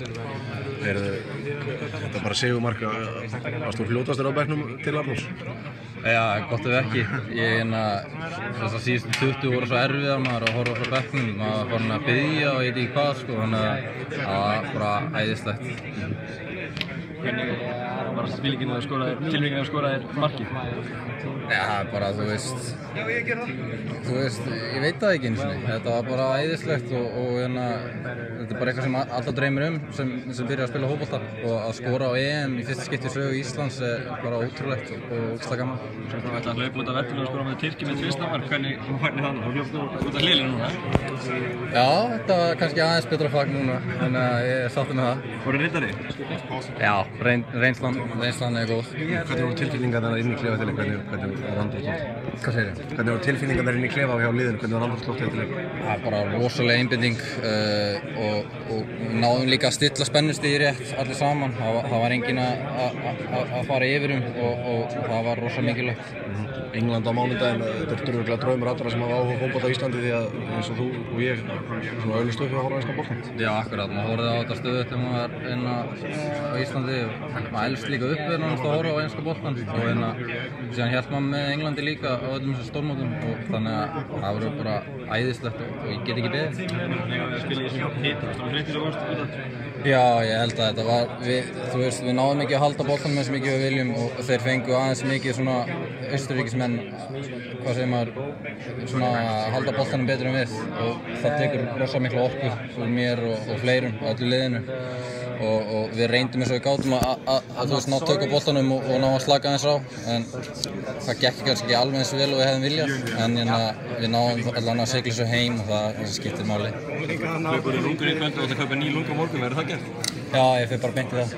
Er þetta bara segumark að varst þú fljótastur á bekknum til Arnús? Já, gott ef ekki. Ég er hérna, þess að síðustu 20 voru svo erfiðar maður að horfa frá bekknum, maður var farin að byggja og ég veit ekki hvað sko, þannig að það var bara æðislegt. Hvernig var það spilingin að skora þér, tilvíkinn að skora þér markið? Já, bara þú veist, þú veist, ég veit það ekki eins og þetta var bara æðislegt og, og hérna, þetta er bara eitthvað sem alla dreymir um sem, sem byrjar að spila hópolta og að skora á EM í fyrsta skipti í sögu Íslands er bara ótrúlegt og ógslag gaman. Svo þú ætlaði að hlaupa út af vellu og skora með Tyrki með tvistamar, hvernig hvernig þannig? Þú hljóft nú út af hlilinu núna. Já, þetta var kannski aðeins betra fag núna, þannig að ég er sáttur með það. Voru rittari? Já, reyn, reynslan, reynslan er góð. Hvernig voru tilfinningar þarna inn í klefa til hvernig, hvernig var andrúrslótt? Hvað segir þið? Hvernig voru tilfinningar þarna inn í klefa hjá liðinu, hvernig var andrúrslótt til leik? Það er bara rosalega einbinding uh, og, og náðum líka að stilla spennustíði rétt allir saman. Það, var- engin að- fara yfir um og, og það var rosalega mikilvægt. England á mánudaginn, þetta er dörfuglega draumur allra sem hafa áhuga fókbalt á Íslandi því að eins og þú og ég svona auðvitað upp við að horfa einska bóltan. Já, akkurat. Maður horfði á þetta stöðu þegar maður var inn á á Íslandi og maður elst líka upp við náttúrulega að horfa á einska boltan og hérna, síðan hjælt maður með Englandi líka á öllum þessum stórmótum og þannig að það verður bara æðislegt og, ég get ekki beðið. Já, ég held að þetta var, við, þú veist, við náðum ekki að halda boltanum eins mikið við viljum og þeir fengu aðeins mikið svona austuríkismenn, hvað segir maður, svona halda boltanum betur en við og það tekur rosa mikla orku fyrir mér og, og fleirum á öllu liðinu og, og við reyndum eins og við gátum að, þú veist, ná tök á boltanum og, og ná að slaka aðeins á en það gekk kannski ekki alveg eins vel og við hefðum viljað en hérna, við náðum allan að segla þessu heim og það, skiptir máli. Hlaukur í lungur í kvöld og það kaupa ný lung á morgun, verður það gert? Já, ég fyrir bara í það.